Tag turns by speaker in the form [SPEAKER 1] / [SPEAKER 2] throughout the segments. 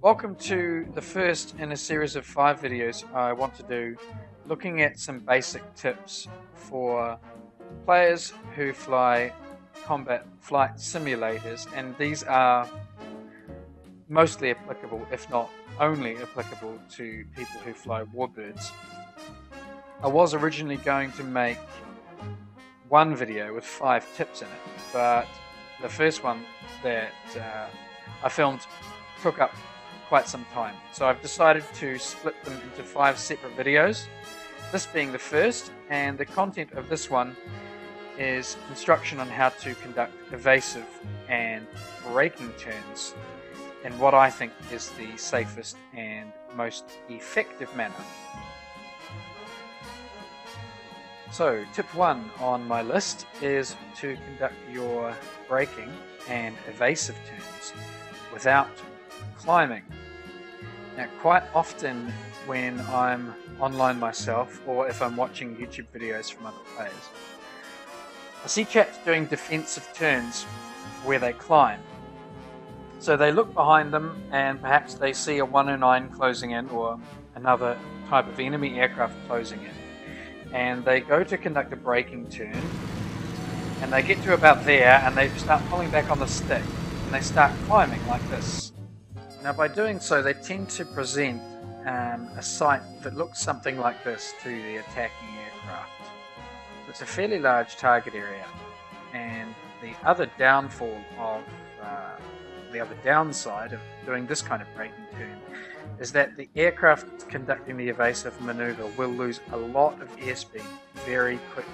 [SPEAKER 1] Welcome to the first in a series of five videos I want to do looking at some basic tips for players who fly combat flight simulators and these are mostly applicable if not only applicable to people who fly warbirds. I was originally going to make one video with five tips in it but the first one that uh, I filmed took up quite some time. So I've decided to split them into five separate videos, this being the first, and the content of this one is instruction on how to conduct evasive and breaking turns in what I think is the safest and most effective manner. So, tip one on my list is to conduct your breaking and evasive turns without climbing. Now, quite often when I'm online myself or if I'm watching YouTube videos from other players, I see chaps doing defensive turns where they climb. So they look behind them and perhaps they see a 109 closing in or another type of enemy aircraft closing in. And they go to conduct a breaking turn and they get to about there and they start pulling back on the stick and they start climbing like this. Now by doing so they tend to present um, a sight that looks something like this to the attacking aircraft. So it's a fairly large target area and the other downfall of uh, the other downside of doing this kind of breaking turn is that the aircraft conducting the evasive maneuver will lose a lot of airspeed very quickly.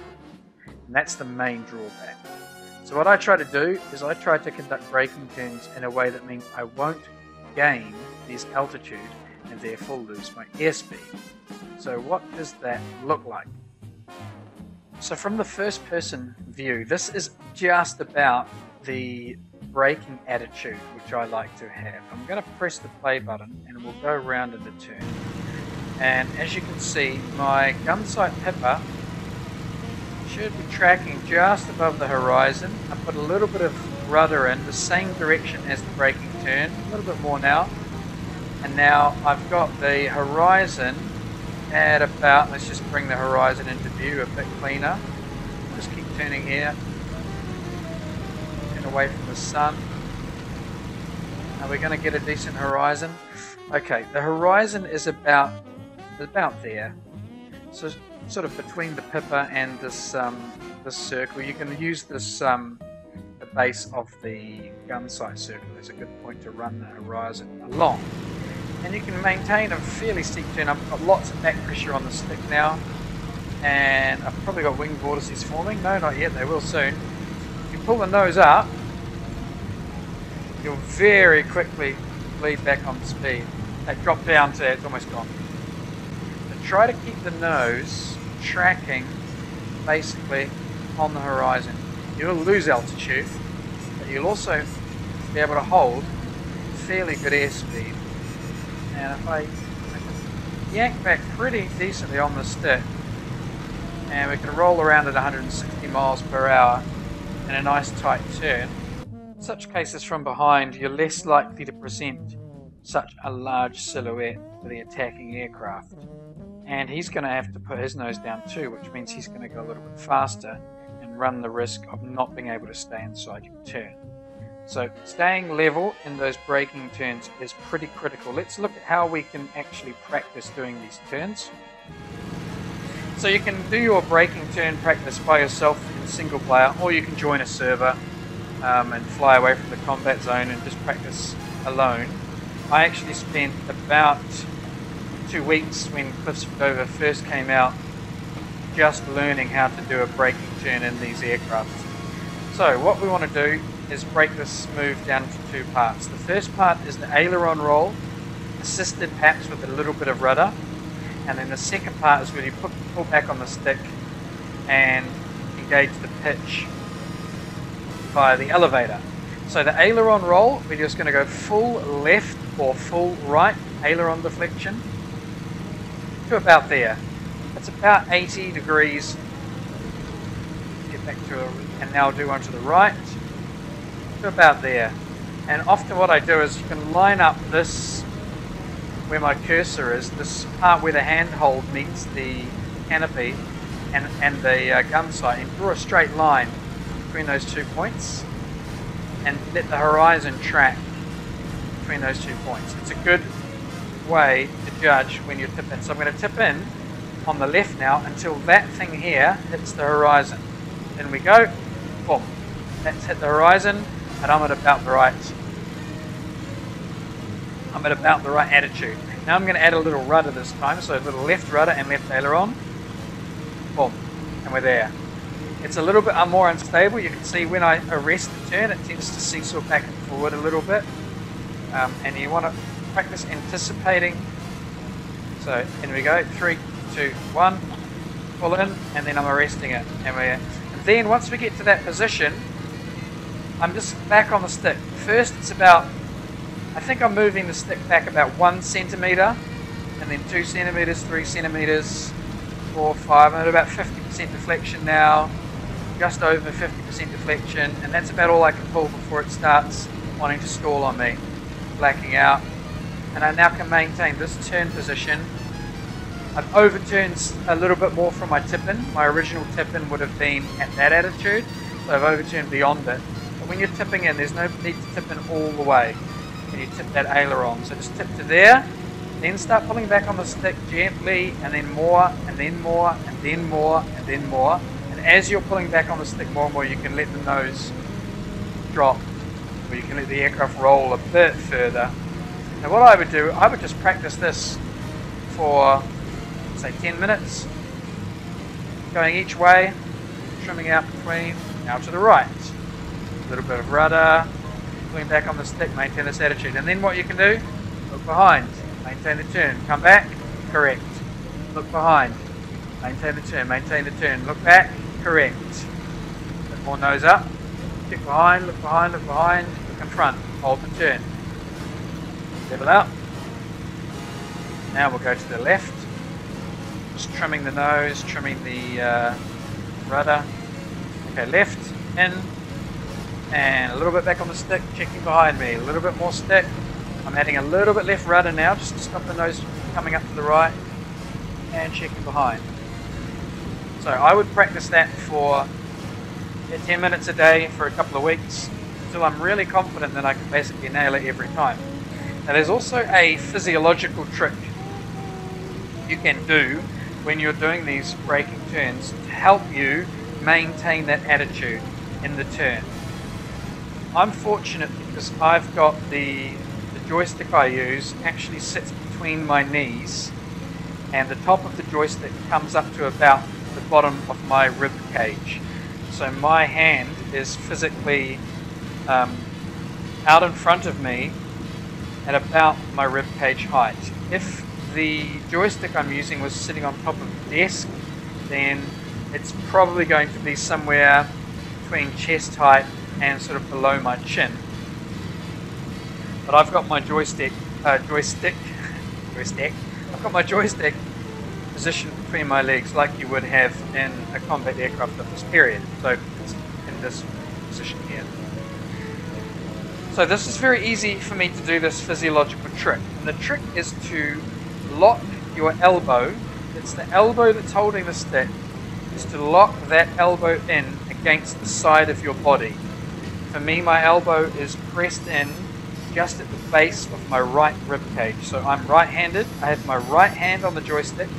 [SPEAKER 1] And that's the main drawback. So what I try to do is I try to conduct breaking turns in a way that means I won't gain this altitude and therefore lose my airspeed. So what does that look like? So from the first person view, this is just about the breaking attitude which I like to have. I'm going to press the play button and we'll go around in the turn. And as you can see, my gun sight pipper should be tracking just above the horizon. I put a little bit of rudder in the same direction as the breaking turn, a little bit more now. And now I've got the horizon at about, let's just bring the horizon into view a bit cleaner. Just keep turning here. Turn away from the sun. Are we going to get a decent horizon? Okay, the horizon is about about there. So sort of between the Pipper and this um, this circle. You can use this um, base of the gun sight circle is a good point to run the horizon along. And you can maintain a fairly steep turn. I've got lots of back pressure on the stick now. And I've probably got wing vortices forming. No, not yet. They will soon. If you pull the nose up, you'll very quickly lead back on speed. They drop down to it's almost gone. So try to keep the nose tracking basically on the horizon. You'll lose altitude, but you'll also be able to hold fairly good airspeed. And if I, yank back pretty decently on the stick, and we can roll around at 160 miles per hour in a nice tight turn, in such cases from behind, you're less likely to present such a large silhouette for the attacking aircraft and he's going to have to put his nose down too, which means he's going to go a little bit faster run the risk of not being able to stay inside your turn. So staying level in those breaking turns is pretty critical. Let's look at how we can actually practice doing these turns. So you can do your breaking turn practice by yourself in single player, or you can join a server um, and fly away from the combat zone and just practice alone. I actually spent about two weeks when Cliffs of Dover first came out just learning how to do a breaking turn in these aircraft. So what we want to do is break this move down into two parts. The first part is the aileron roll, assisted perhaps with a little bit of rudder, and then the second part is where you put, pull back on the stick and engage the pitch via the elevator. So the aileron roll, we're just going to go full left or full right aileron deflection to about there. It's about 80 degrees. Get back to, a, and now do one to the right, to about there. And often what I do is you can line up this where my cursor is, this part where the handhold meets the canopy and, and the uh, gun sight, and draw a straight line between those two points and let the horizon track between those two points. It's a good way to judge when you tip in. So I'm going to tip in on the left now until that thing here hits the horizon. Then we go, boom. That's hit the horizon, and I'm at about the right I'm at about the right attitude. Now I'm going to add a little rudder this time, so a little left rudder and left aileron. Boom, and we're there. It's a little bit more unstable. You can see when I arrest the turn, it tends to seesaw back and forward a little bit. Um, and you want to practice anticipating. So here we go, three, two, one, pull in, and then I'm arresting it. And, we, and then once we get to that position, I'm just back on the stick. First, it's about I think I'm moving the stick back about one centimeter, and then two centimeters, three centimeters, four, five. I'm at about 50% deflection now, just over 50% deflection, and that's about all I can pull before it starts wanting to stall on me, blacking out. And I now can maintain this turn position. I've overturned a little bit more from my tip-in. My original tip-in would have been at that attitude, so I've overturned beyond it. But when you're tipping in, there's no need to tip in all the way and you tip that aileron. So just tip to there, then start pulling back on the stick gently, and then more, and then more, and then more, and then more. And as you're pulling back on the stick more and more, you can let the nose drop, or you can let the aircraft roll a bit further. Now what I would do, I would just practice this for, say, 10 minutes, going each way, trimming out between, now to the right. A little bit of rudder, lean back on the stick, maintain this attitude. And then what you can do, look behind, maintain the turn, come back, correct. Look behind, maintain the turn, maintain the turn, look back, correct. Bit more nose up, check behind, look behind, look behind, look in front, hold the turn. Level out. Now we'll go to the left, just trimming the nose, trimming the uh, rudder. Okay, left, in, and a little bit back on the stick, checking behind me, a little bit more stick. I'm adding a little bit left rudder now, just to stop the nose coming up to the right, and checking behind. So I would practice that for 10 minutes a day for a couple of weeks until I'm really confident that I can basically nail it every time. Now there's also a physiological trick you can do when you're doing these breaking turns to help you maintain that attitude in the turn. I'm fortunate because I've got the, the joystick I use actually sits between my knees and the top of the joystick comes up to about the bottom of my rib cage. So my hand is physically um, out in front of me at about my rib cage height. If the joystick I'm using was sitting on top of the desk, then it's probably going to be somewhere between chest height and sort of below my chin. But I've got my joystick, uh, joystick, joystick. I've got my joystick positioned between my legs, like you would have in a combat aircraft of this period. So it's in this position here. So this is very easy for me to do this physiological trick. And the trick is to lock your elbow. It's the elbow that's holding the stick. Is to lock that elbow in against the side of your body. For me, my elbow is pressed in just at the base of my right rib cage. So I'm right-handed. I have my right hand on the joystick,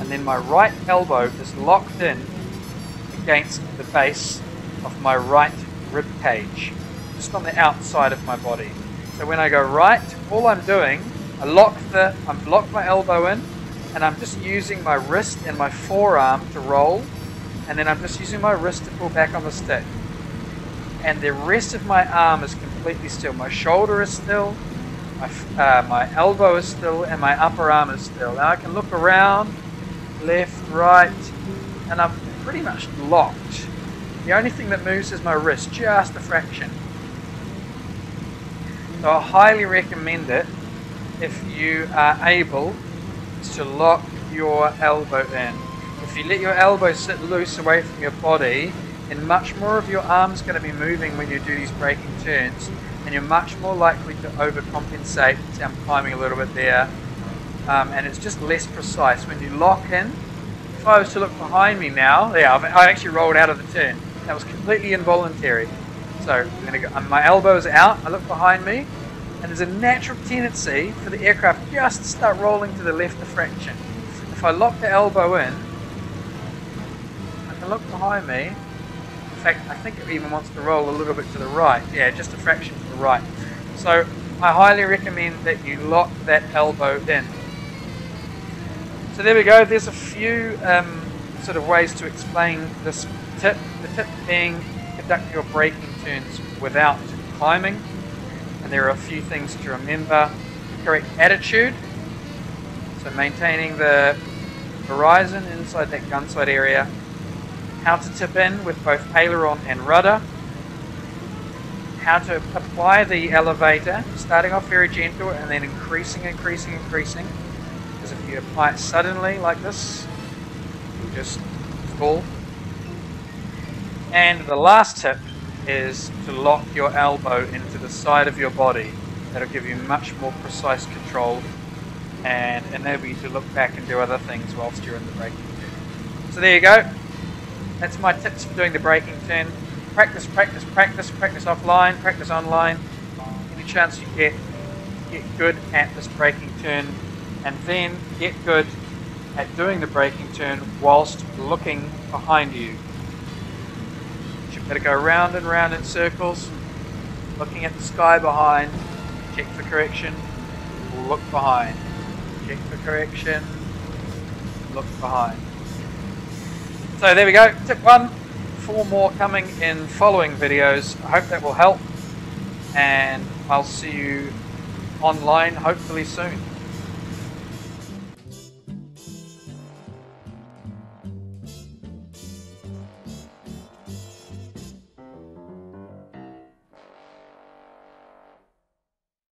[SPEAKER 1] and then my right elbow is locked in against the base of my right rib cage, just on the outside of my body. So when I go right, all I'm doing, I lock the, I'm locked my elbow in, and I'm just using my wrist and my forearm to roll, and then I'm just using my wrist to pull back on the stick and the rest of my arm is completely still. My shoulder is still, my, uh, my elbow is still, and my upper arm is still. Now I can look around, left, right, and I'm pretty much locked. The only thing that moves is my wrist, just a fraction. So I highly recommend it if you are able to lock your elbow in. If you let your elbow sit loose away from your body, then much more of your arm's going to be moving when you do these breaking turns and you're much more likely to overcompensate. I'm climbing a little bit there. um, and it's just less precise. When you lock in, if I was to look behind me now, yeah, I've, actually rolled out of the turn. That was completely involuntary. So I'm gonna go, um, my elbow's out, I look behind me, and there's a natural tendency for the aircraft just to start rolling to the left a fraction. If I lock the elbow in, I can look behind me. In fact, I think it even wants to roll a little bit to the right. Yeah, just a fraction to the right. So I highly recommend that you lock that elbow in. So there we go. There's a few um, sort of ways to explain this tip. The tip being conduct your breaking turns without climbing. And there are a few things to remember. Correct attitude. So maintaining the horizon inside that gunsight area. How to tip in with both aileron and rudder. How to apply the elevator, starting off very gentle and then increasing, increasing, increasing. Because if you apply it suddenly like this, you'll just fall and the last tip is to lock your elbow into the side of your body. That'll give you much more precise control and enable you to look back and do other things whilst you're in the breaking turn. So there you go. That's my tips for doing the breaking turn. Practice, practice, practice, practice offline, practice online. Any chance you get, get good at this breaking turn and then get good at doing the breaking turn whilst looking behind you. Got to go round and round in circles, looking at the sky behind, check for correction, look behind, check for correction, look behind. So there we go, tip one, four more coming in following videos. I hope that will help. And I'll see you online hopefully soon.